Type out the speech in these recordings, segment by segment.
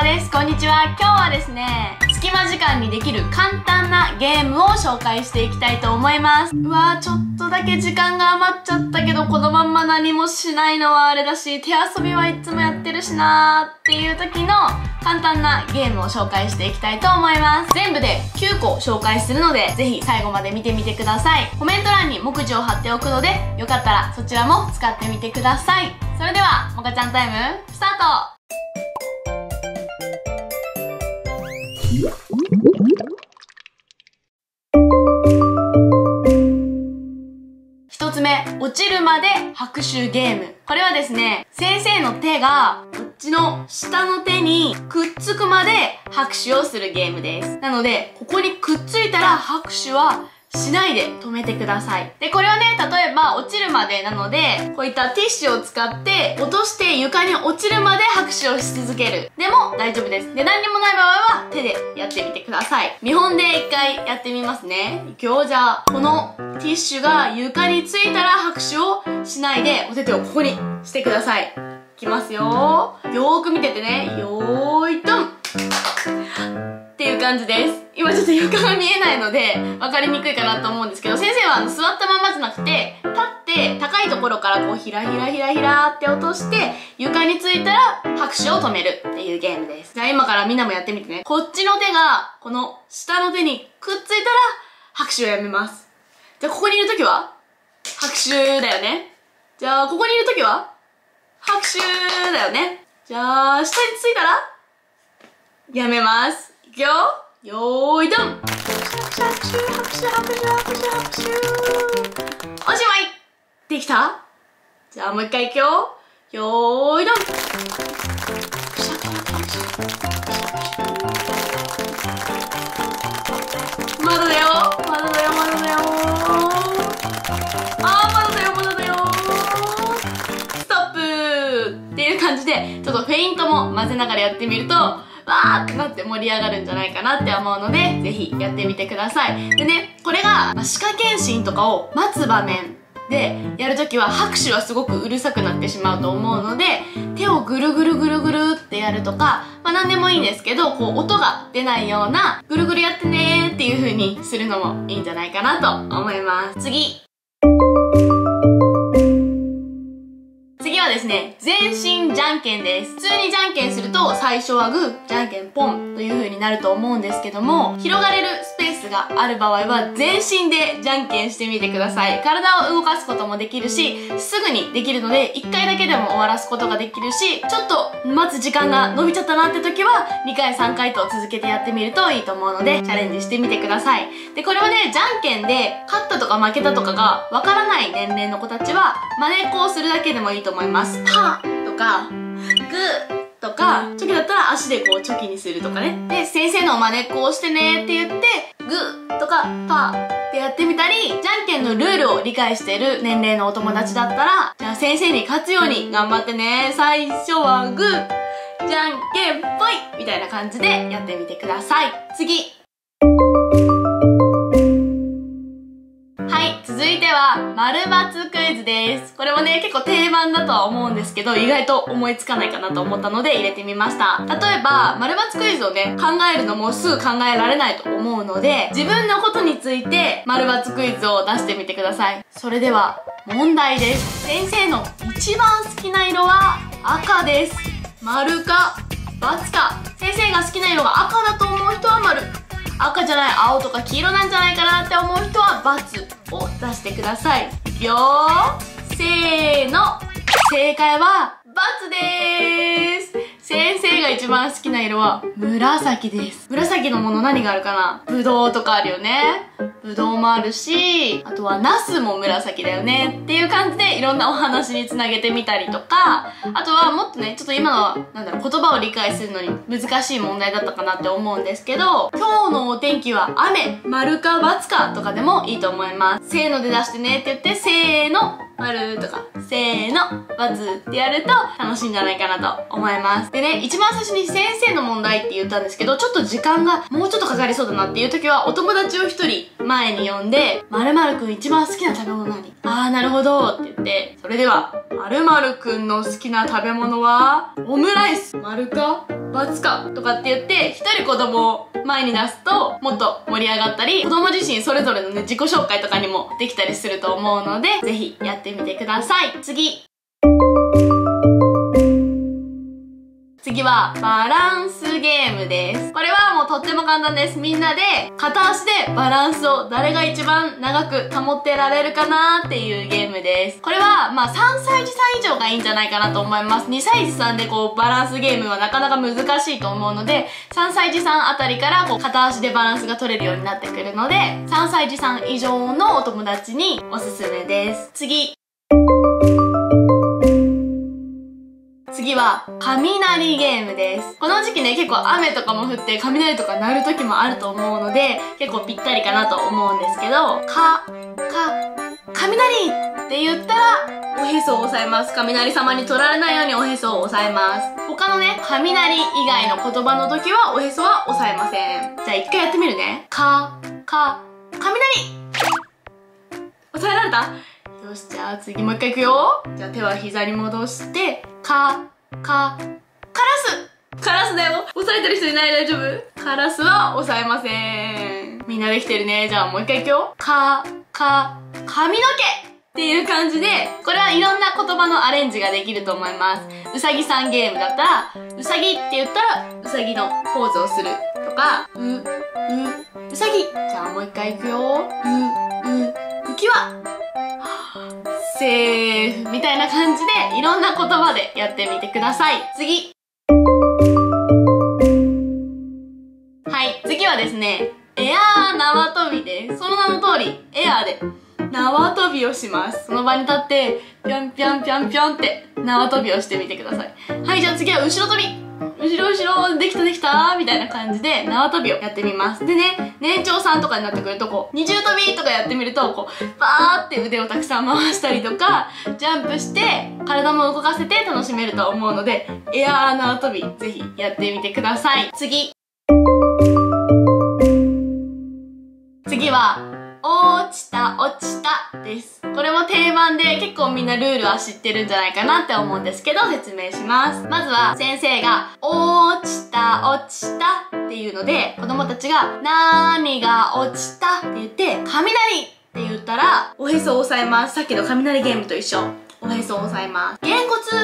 かです。こんにちは。今日はですね隙間時間にできる簡単なゲームを紹介していきたいと思います。うわーちょっとだけ時間が余っちゃったけどこのまんま何もしないのはあれだし手遊びはいつもやってるしなーっていう時の簡単なゲームを紹介していきたいと思います。全部で9個紹介するのでぜひ最後まで見てみてください。コメント欄に目次を貼っておくのでよかったらそちらも使ってみてください。それではもかちゃんタイムスタート。一つ目、落ちるまで拍手ゲーム。これはですね、先生の手が、こっちの下の手にくっつくまで拍手をするゲームです。なので、ここにくっついたら拍手はしないで止めてください。で、これはね、例えば落ちるまでなので、こういったティッシュを使って落として床に落ちるまで拍手をし続ける。でも大丈夫です。で、何にもない場合は手でやってみてください。見本で一回やってみますね。今日じゃあ、このティッシュが床についたら拍手をしないで、お手手をここにしてください。いきますよ。よーく見ててね。よーい、ドンいう感じです。今ちょっと床が見えないので、分かりにくいかなと思うんですけど、先生は座ったままじゃなくて、立って高いところからこうひらひらひらひらって落として、床についたら拍手を止めるっていうゲームです。じゃあ今からみんなもやってみてね。こっちの手が、この下の手にくっついたら拍手をやめます。じゃあここにいるときは拍手だよね。じゃあここにいるときは拍手だよね。じゃあ下についたらやめます。いくよよーいどん。拍手拍手拍手拍手拍手拍手おしまい。できた？じゃあもう一回いくよ。よーいどん。拍手まだだよ。まだだよ。まだだよ。あーまだだよ。まだだよ。ストップ。っていう感じでちょっとフェイントも混ぜながらやってみるとわーってなって盛り上がるんじゃないかなって思うのでぜひやってみてください。でねこれが、ま、歯科検診とかを待つ場面でやるときは拍手はすごくうるさくなってしまうと思うので手をぐるぐるぐるぐるってやるとかまあ何でもいいんですけどこう音が出ないようなぐるぐるやってねーっていう風にするのもいいんじゃないかなと思います。次。ですね、全身じゃんけんです。普通にじゃんけんすると、最初はグー、じゃんけんポンという風になると思うんですけども、広がれるースがある場合は、全身でじゃんけんしてみてください。体を動かすこともできるし、すぐにできるので、1回だけでも終わらすことができるし、ちょっと待つ時間が伸びちゃったなって時は、2回3回と続けてやってみるといいと思うので、チャレンジしてみてください。で、これはね、じゃんけんで、勝ったとか負けたとかがわからない年齢の子たちは、真似っこをするだけでもいいと思います。パーとか、グーとか、チョキだったら足でこうチョキにするとかね。で、先生の真似っこをしてねって言って、グーとかパーってやってみたり、じゃんけんのルールを理解している年齢のお友達だったら、じゃあ先生に勝つように頑張ってね。最初はグー、じゃんけんぽいみたいな感じでやってみてください。次。い、ては、丸×クイズです。これもね、結構定番だとは思うんですけど、意外と思いつかないかなと思ったので入れてみました。例えば、丸×クイズをね、考えるのもすぐ考えられないと思うので、自分のことについて、丸×クイズを出してみてください。それでは、問題です。先生の一番好きな色は赤です。丸か×か。先生が好きな色が赤だと思う人は丸。赤じゃない青とか黄色なんじゃないかなって思う人は×を出してください。いくよー。せーの。正解は×でーす。先生が一番好きな色は紫です。紫のもの何があるかな？ぶどうとかあるよね。ぶどうもあるしあとはナスも紫だよねっていう感じでいろんなお話につなげてみたりとかあとはもっとねちょっと今のなんだろう言葉を理解するのに難しい問題だったかなって思うんですけど今日のお天気は雨丸か×かとかでもいいと思います。せーので出してねって言ってせーの。丸とか、せーの、×ってやると楽しいんじゃないかなと思います。でね、一番最初に先生の問題って言ったんですけど、ちょっと時間がもうちょっとかかりそうだなっていう時は、お友達を一人前に呼んで、〇〇くん一番好きな食べ物何？あー、なるほどって言って、それでは、〇〇くんの好きな食べ物は、オムライス。丸か？バツかとかって言って一人子供を前に出すともっと盛り上がったり子供自身それぞれのね自己紹介とかにもできたりすると思うのでぜひやってみてください。次。次はバランスゲームです。これはもうとっても簡単です。みんなで片足でバランスを誰が一番長く保ってられるかなっていうゲームです。これはまあ3歳児さん以上がいいんじゃないかなと思います。2歳児さんでこうバランスゲームはなかなか難しいと思うので3歳児さんあたりからこう片足でバランスが取れるようになってくるので3歳児さん以上のお友達におすすめです。次次は、雷ゲームです。この時期ね、結構雨とかも降って雷とか鳴る時もあると思うので、結構ぴったりかなと思うんですけど、か、か、雷って言ったら、おへそを押さえます。雷様に取られないようにおへそを押さえます。他のね、雷以外の言葉の時はおへそは押さえません。じゃあ一回やってみるね。か、か、雷押さえられた？よし、じゃあ次もう一回いくよ。じゃあ手は膝に戻して、か、か、カラスカラスだよ押さえてる人いない大丈夫？カラスは押さえません。みんなできてるね。じゃあもう一回いくよ。か、か、髪の毛っていう感じで、これはいろんな言葉のアレンジができると思います。うさぎさんゲームだったら、うさぎって言ったら、うさぎのポーズをするとか、う、う、うさぎ。じゃあもう一回いくよ。う、う、浮き輪。セーフみたいな感じでいろんな言葉でやってみてください。次。はい、次はですね、エアー縄跳びです。その名の通り、エアーで縄跳びをします。その場に立って、ぴょんぴょんぴょんぴょんって縄跳びをしてみてください。はい、じゃあ次は後ろ跳び。後ろ後ろ、できたできたみたいな感じで縄跳びをやってみます。でね、年長さんとかになってくると、こう、二重跳びとかやってみると、こう、バーって腕をたくさん回したりとか、ジャンプして、体も動かせて楽しめると思うので、エアー縄跳び、ぜひやってみてください。次。次は、落ちた、落ちたです。これも定番で結構みんなルールは知ってるんじゃないかなって思うんですけど説明します。まずは先生が落ちた、落ちたっていうので子供たちが何が落ちたって言って雷って言ったらおへそを押さえます。さっきの雷ゲームと一緒。おへそを押さえます。げんこつ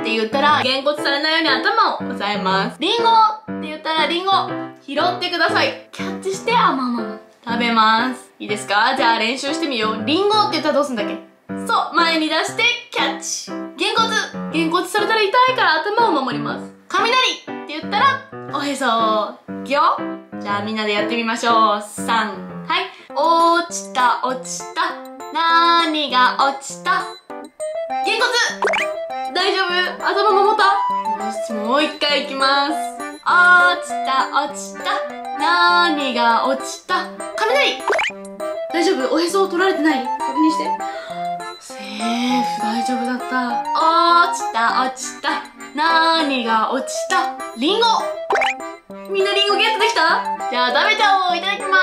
って言ったら、げんこつされないように頭を押さえます。りんごって言ったら、りんご拾ってください。キャッチして、あまま食べます。いいですか？じゃあ練習してみよう。リンゴって言ったらどうすんだっけ？そう、前に出してキャッチ。げんこつげんこつされたら痛いから頭を守ります。雷って言ったら、おへそ。いくよじゃあみんなでやってみましょう。3。はい。落ちた、落ちた。何が落ちた？げんこつ大丈夫？頭守った？よし、もう一回いきます。落ちた、落ちた。何が落ちた？雷大丈夫？おへそを取られてない？確認して。セーフ大丈夫だった。落ちた落ちた。何が落ちた？リンゴ。みんなリンゴゲットできた？じゃあ食べちゃおう。いただきま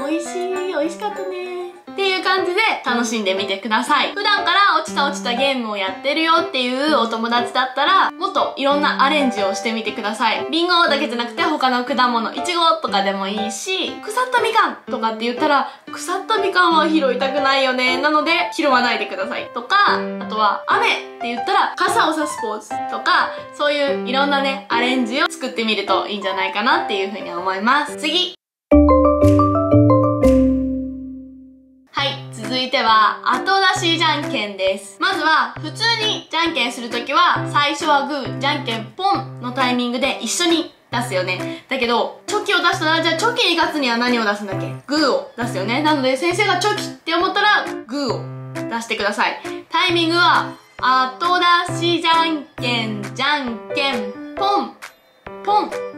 す。美味しい美味しかったねっていう感じで楽しんでみてください。普段から落ちた落ちたゲームをやってるよっていうお友達だったら、もっといろんなアレンジをしてみてください。リンゴだけじゃなくて他の果物、いちごとかでもいいし、腐ったみかんとかって言ったら、腐ったみかんは拾いたくないよね。なので、拾わないでください。とか、あとは、雨って言ったら、傘を差すポーズとか、そういういろんなね、アレンジを作ってみるといいんじゃないかなっていうふうに思います。次ては、後出しじゃんけんです。まずは、普通にじゃんけんするときは、最初はグー、じゃんけんポンのタイミングで一緒に出すよね。だけど、チョキを出したら、じゃあチョキに勝つには何を出すんだっけ？グーを出すよね。なので、先生がチョキって思ったら、グーを出してください。タイミングは、後出しじゃんけん、じゃんけん、ポン、ポン。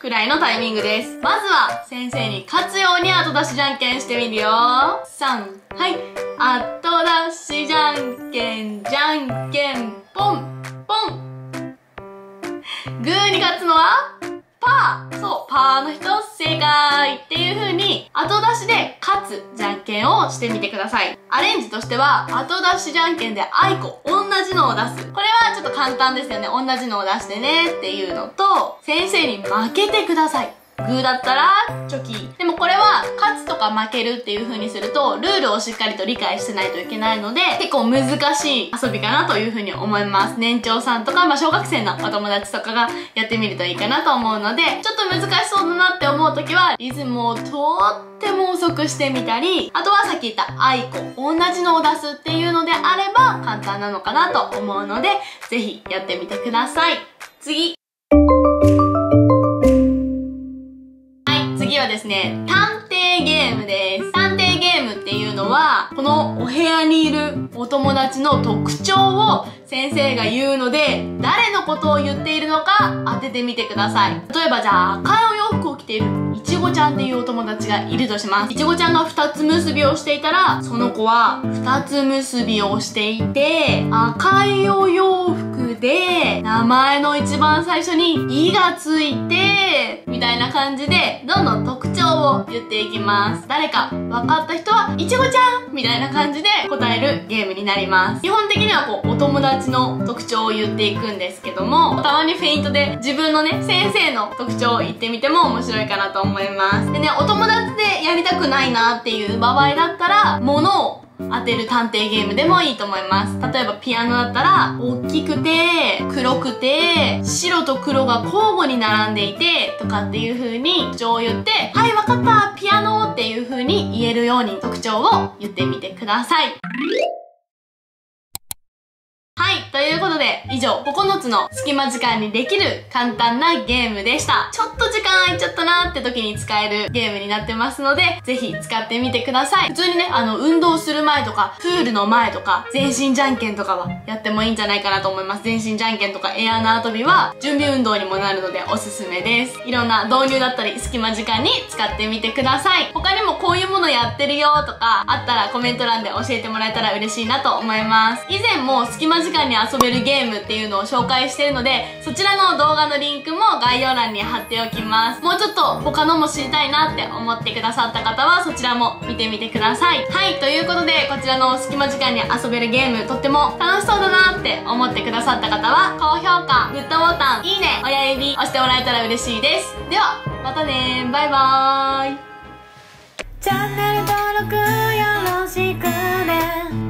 くらいのタイミングです。まずは、先生に勝つように後出しじゃんけんしてみるよ。3、はい。後出しじゃんけん、じゃんけん、ポン、ポン。グーに勝つのは、パーそう、パーの人正解っていう風に、後出しで勝つじゃんけんをしてみてください。アレンジとしては、後出しじゃんけんであいこ、同じのを出す。これはちょっと簡単ですよね。同じのを出してねっていうのと、先生に負けてください。グーだったら、チョキ。でもこれは、か負けるっていう風にすると、ルールをしっかりと理解してないといけないので、結構難しい遊びかなという風に思います。年長さんとか、まあ小学生のお友達とかがやってみるといいかなと思うので、ちょっと難しそうだなって思う時は、リズムをとっても遅くしてみたり、あとはさっき言ったアイコ、同じのを出すっていうのであれば簡単なのかなと思うので、ぜひやってみてください。次。次はですね、探ゲームです。探偵ゲームっていうのは、このお部屋にいるお友達の特徴を先生が言うので、誰のことを言っているのか当ててみてください。例えばじゃあ、赤いお洋服を着ているいちごちゃんっていうお友達がいるとします。いちごちゃんが二つ結びをしていたら、その子は二つ結びをしていて、赤いお洋服で、名前の一番最初に、いがついて、みたいな感じで、どんどん特徴を言っていきます。誰か分かった人は、いちごちゃんみたいな感じで答えるゲームになります。基本的にはこう、お友達の特徴を言っていくんですけども、たまにフェイントで自分のね、先生の特徴を言ってみても面白いかなと思います。でね、お友達でやりたくないなっていう場合だったら、物を当てる探偵ゲームでもいいと思います。例えばピアノだったら、大きくて、黒くて、白と黒が交互に並んでいて、とかっていう風に特徴を言って、はい、わかったピアノっていう風に言えるように特徴を言ってみてください。はい。ということで、以上、9つの隙間時間にできる簡単なゲームでした。ちょっと時間空いちゃったなーって時に使えるゲームになってますので、ぜひ使ってみてください。普通にね、あの、運動する前とか、プールの前とか、全身じゃんけんとかはやってもいいんじゃないかなと思います。全身じゃんけんとかエア縄跳びは準備運動にもなるのでおすすめです。いろんな導入だったり、隙間時間に使ってみてください。他にもこういうものやってるよとか、あったらコメント欄で教えてもらえたら嬉しいなと思います。以前も隙間時時間に遊べるゲームっていうのを紹介してるので、そちらの動画のリンクも概要欄に貼っておきます。もうちょっと他のも知りたいなって思ってくださった方はそちらも見てみてください。はい、ということでこちらの隙間時間に遊べるゲームとっても楽しそうだなって思ってくださった方は高評価、グッドボタン、いいね、親指押してもらえたら嬉しいです。では、またねバイバーイ。チャンネル登録よろしくね。